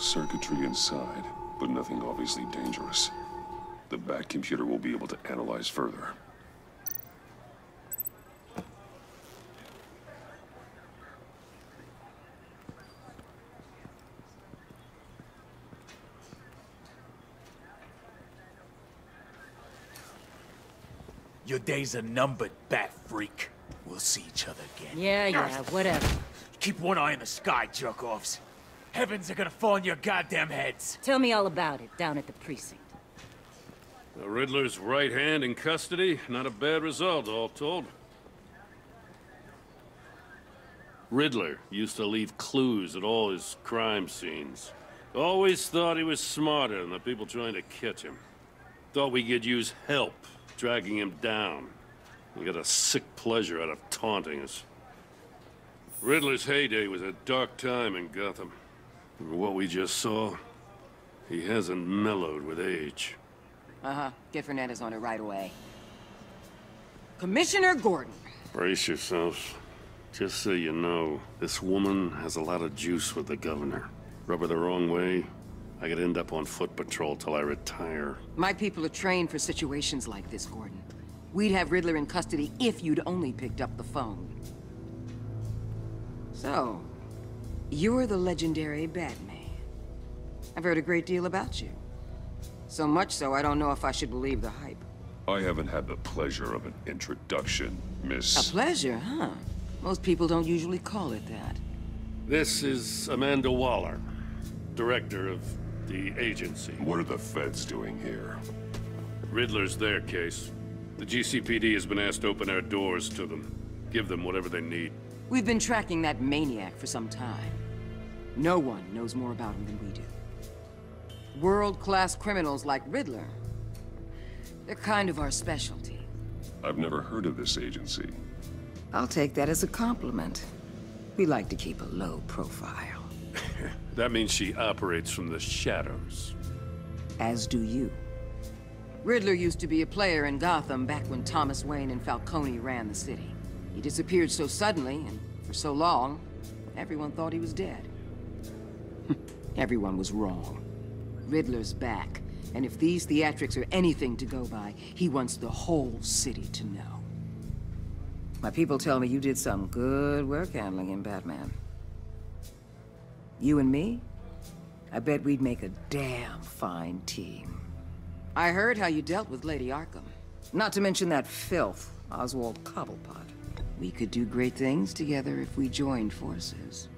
Circuitry inside, but nothing obviously dangerous. The Bat computer will be able to analyze further. Your days are numbered, bat freak. We'll see each other again. Yeah, yeah, whatever. Keep one eye in the sky, jerk-offs. Heavens are gonna fall on your goddamn heads. Tell me all about it down at the precinct. The Riddler's right hand in custody. Not a bad result, all told. Riddler used to leave clues at all his crime scenes. Always thought he was smarter than the people trying to catch him. Thought we could use help, dragging him down. He got a sick pleasure out of taunting us. Riddler's heyday was a dark time in Gotham. What we just saw, he hasn't mellowed with age. Uh-huh. Get Fernandez on it right away. Commissioner Gordon. Brace yourselves. Just so you know, this woman has a lot of juice with the governor. Rub her the wrong way, I could end up on foot patrol till I retire. My people are trained for situations like this, Gordon. We'd have Riddler in custody if you'd only picked up the phone. So, you're the legendary Batman. I've heard a great deal about you. So much so, I don't know if I should believe the hype. I haven't had the pleasure of an introduction, miss... A pleasure, huh? Most people don't usually call it that. This is Amanda Waller, director of the agency. What are the feds doing here? Riddler's their case. The GCPD has been asked to open our doors to them. Give them whatever they need. We've been tracking that maniac for some time. No one knows more about him than we do. World-class criminals like Riddler. They're kind of our specialty. I've never heard of this agency. I'll take that as a compliment. We like to keep a low profile. That means she operates from the shadows. As do you. Riddler used to be a player in Gotham back when Thomas Wayne and Falcone ran the city. He disappeared so suddenly, and for so long, everyone thought he was dead. everyone was wrong. Riddler's back, and if these theatrics are anything to go by, he wants the whole city to know. My people tell me you did some good work handling him, Batman. You and me? I bet we'd make a damn fine team. I heard how you dealt with Lady Arkham. Not to mention that filth, Oswald Cobblepot. We could do great things together if we joined forces.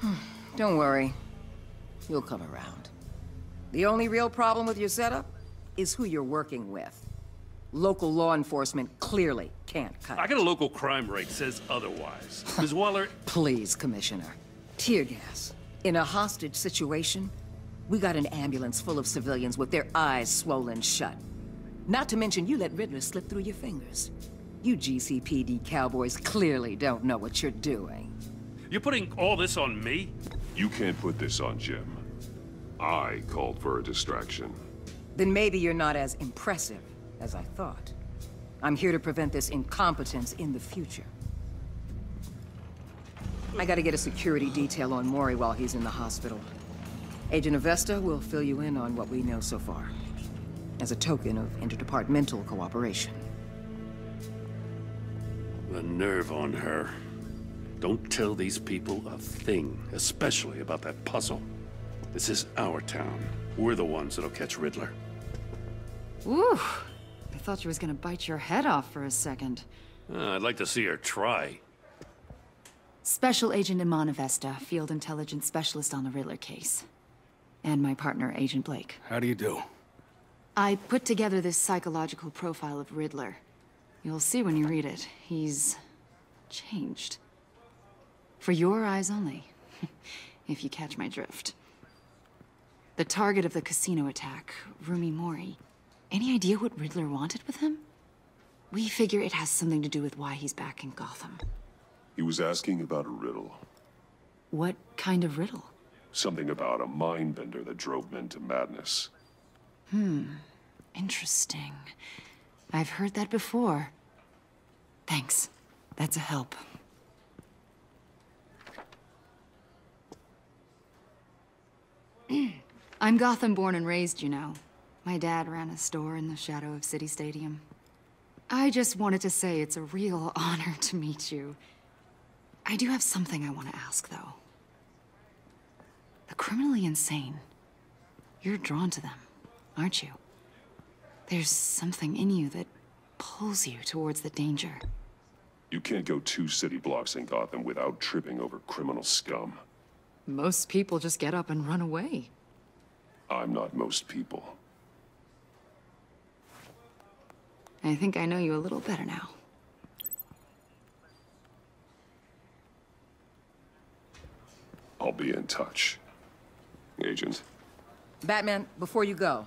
Hmm, don't worry. You'll come around. The only real problem with your setup is who you're working with. Local law enforcement clearly can't cut I it. got a local crime rate says otherwise. Ms. Waller, Please, Commissioner. Tear gas. In a hostage situation, we got an ambulance full of civilians with their eyes swollen shut. Not to mention you let Riddler slip through your fingers. You GCPD cowboys clearly don't know what you're doing. you're putting all this on me? You can't put this on Jim. I called for a distraction. Then maybe you're not as impressive as I thought. I'm here to prevent this incompetence in the future. I gotta get a security detail on Mori while he's in the hospital. Agent Avesta will fill you in on what we know so far. As a token of interdepartmental cooperation. The nerve on her. Don't tell these people a thing, especially about that puzzle. This is our town. We're the ones that'll catch Riddler. Ooh, I thought you was gonna bite your head off for a second. Uh, I'd like to see her try. Special Agent Iman Avesta, Field Intelligence Specialist on the Riddler case. And my partner, Agent Blake. How do you do? I put together this psychological profile of Riddler. You'll see when you read it. He's... changed. For your eyes only, if you catch my drift. The target of the casino attack, Rumi Mori. Any idea what Riddler wanted with him? We figure it has something to do with why he's back in Gotham. He was asking about a riddle. What kind of riddle? Something about a mind bender that drove men to madness. Hmm. Interesting. I've heard that before. Thanks. That's a help. I'm Gotham born and raised, you know. My dad ran a store in the shadow of City Stadium. I just wanted to say it's a real honor to meet you. I do have something I want to ask, though. The criminally insane. You're drawn to them, aren't you? There's something in you that pulls you towards the danger. You can't go two city blocks in Gotham without tripping over criminal scum. Most people just get up and run away. I'm not most people. I think I know you a little better now. I'll be in touch. Agent. Batman, before you go,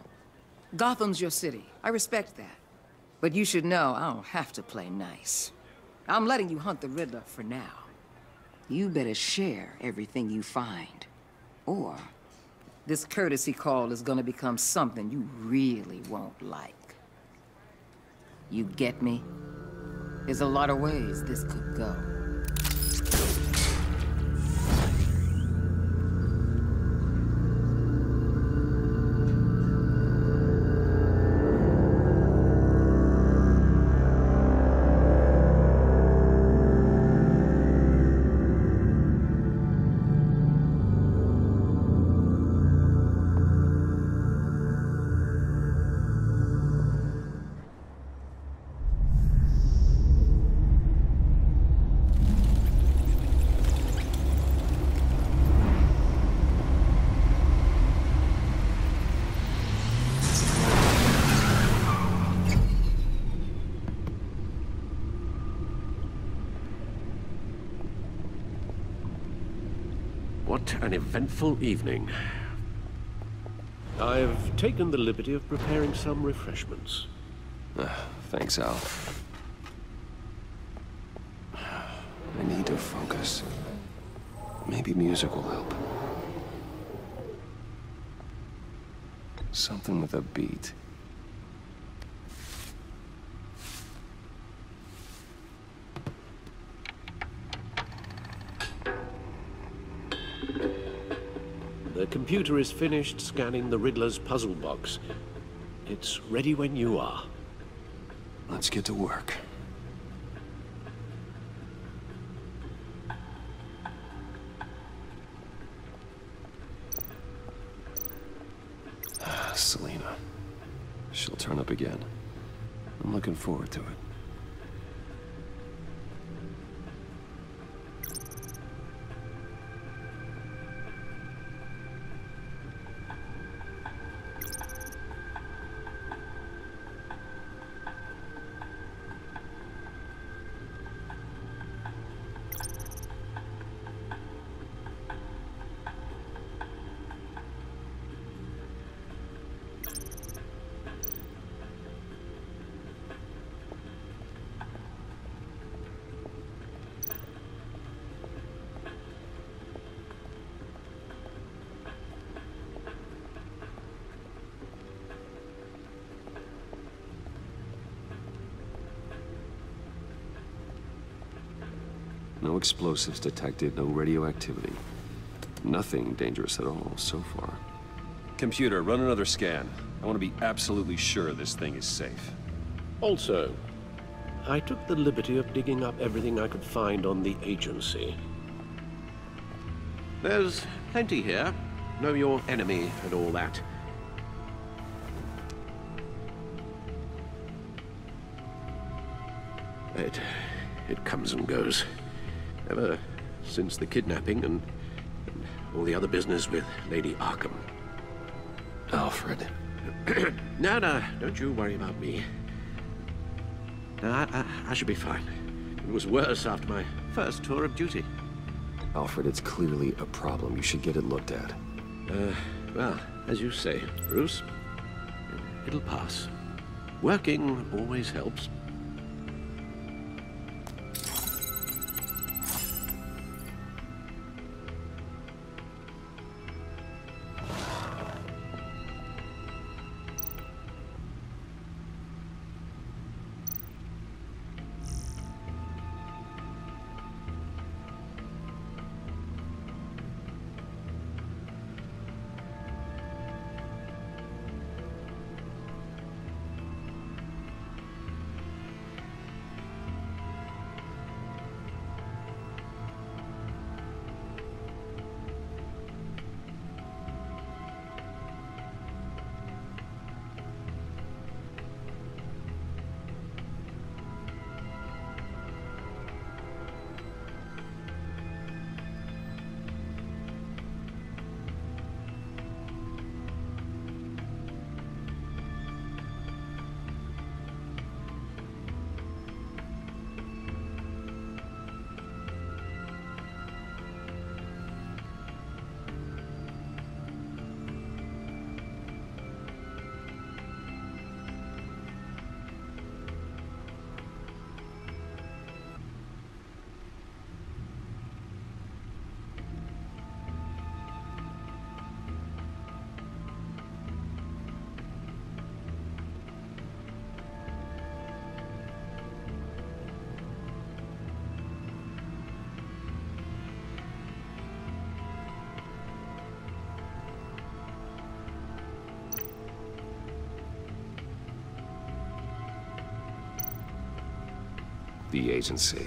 Gotham's your city. I respect that. But you should know I don't have to play nice. I'm letting you hunt the Riddler for now. You better share everything you find. Or this courtesy call is gonna become something you really won't like. You get me? There's a lot of ways this could go. What an eventful evening. I've taken the liberty of preparing some refreshments. Ah, thanks, Al. I need to focus. Maybe music will help. Something with a beat. The computer is finished scanning the Riddler's puzzle box. It's ready when you are. Let's get to work. No explosives detected, no radioactivity. Nothing dangerous at all so far. Computer, run another scan. I want to be absolutely sure this thing is safe. Also, I took the liberty of digging up everything I could find on the agency. There's plenty here. Know your enemy and all that. It, it comes and goes. Ever since the kidnapping and, and all the other business with Lady Arkham. Alfred. No, no, don't you worry about me. No, I, I, I should be fine. It was worse after my first tour of duty. Alfred, it's clearly a problem. You should get it looked at. Uh, well, as you say, Bruce, it'll pass. Working always helps. The agency.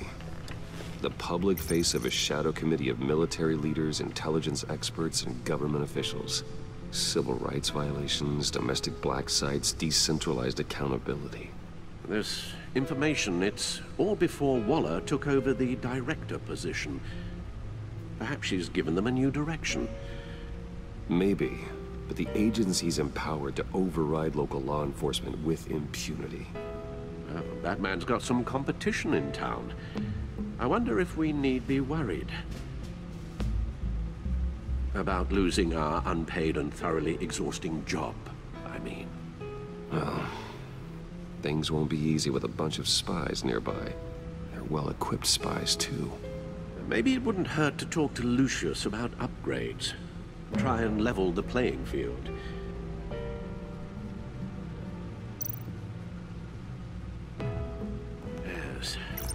The public face of a shadow committee of military leaders, intelligence experts, and government officials. Civil rights violations, domestic black sites, decentralized accountability. This information, it's all before Waller took over the director position. Perhaps she's given them a new direction. Maybe, but the agency's empowered to override local law enforcement with impunity. Oh, that man's got some competition in town. I wonder if we need be worried. About losing our unpaid and thoroughly exhausting job, I mean. Well, things won't be easy with a bunch of spies nearby. They're well-equipped spies, too. Maybe it wouldn't hurt to talk to Lucius about upgrades. Try and level the playing field.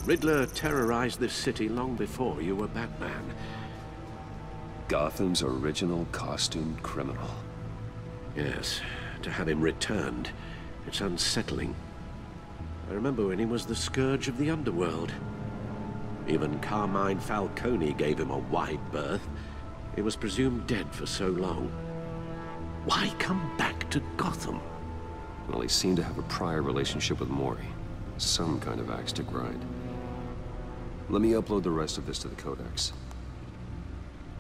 Riddler terrorized this city long before you were Batman. Gotham's original costumed criminal. Yes, to have him returned, it's unsettling. I remember when he was the scourge of the underworld. Even Carmine Falcone gave him a wide berth. He was presumed dead for so long. Why come back to Gotham? Well, he seemed to have a prior relationship with Mori. Some kind of axe to grind. Let me upload the rest of this to the Codex.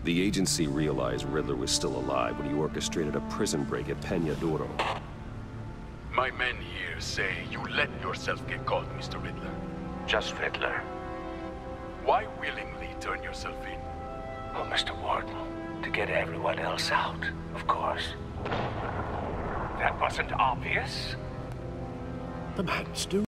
The agency realized Riddler was still alive when he orchestrated a prison break at Peña Duro. My men here say you let yourself get caught, Mr. Riddler. Just Riddler. Why willingly turn yourself in? Oh, Mr. Warden, to get everyone else out, of course. That wasn't obvious. The man's doing